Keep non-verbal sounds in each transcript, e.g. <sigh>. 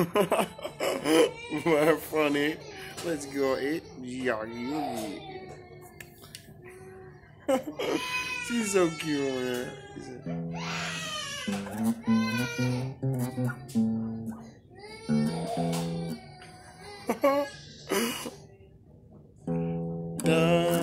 <laughs> We're funny. Let's go eat. <laughs> She's so cute, man. <laughs>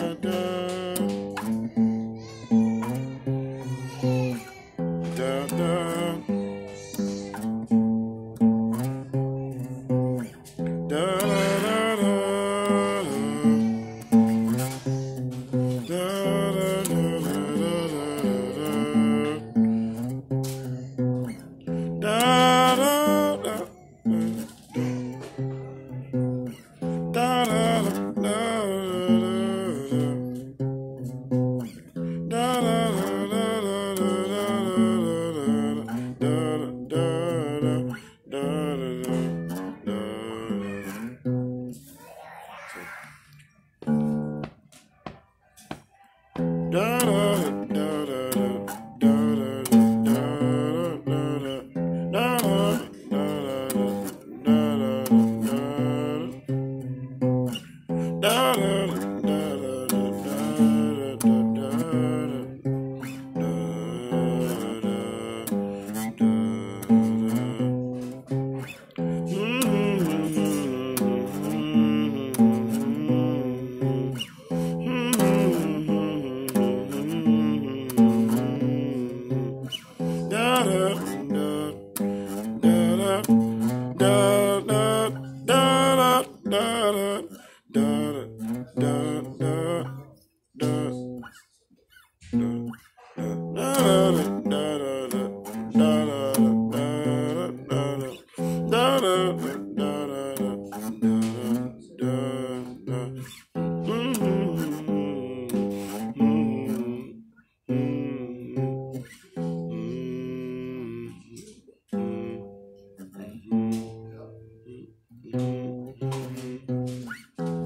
water.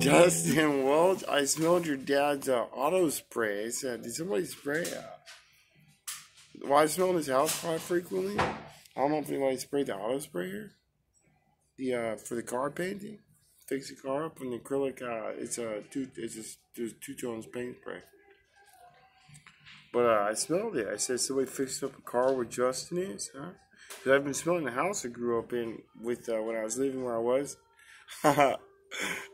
Justin Welch, I smelled your dad's uh, auto spray. I said, did somebody spray? Uh, well, I smell in his house quite frequently. I don't know if anybody sprayed the auto spray here. The uh, for the car painting, fix the car up with the acrylic. Uh, it's a two. It's just there's two tones paint spray. But uh, I smelled it. I said somebody fixed up a car where Justin is, huh? Because I've been smelling the house I grew up in with uh, when I was living where I was. <laughs>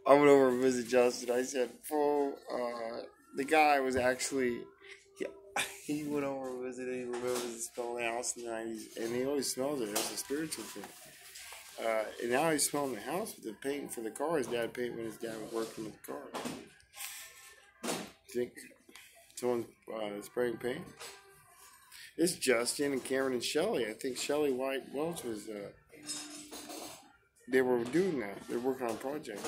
I went over to visit Justin. I said, "Fool, uh, the guy was actually he, <laughs> he went over and visited. He remembers the smell of the house in the nineties, and he always smells it. It's a spiritual thing. Uh, and now he's smelling the house with the paint for the car. His dad painted when his dad was working with the car. Think someone's uh, spraying paint? It's Justin and Cameron and Shelly. I think Shelly White Welch was. Uh, they were doing that. They're working on a project.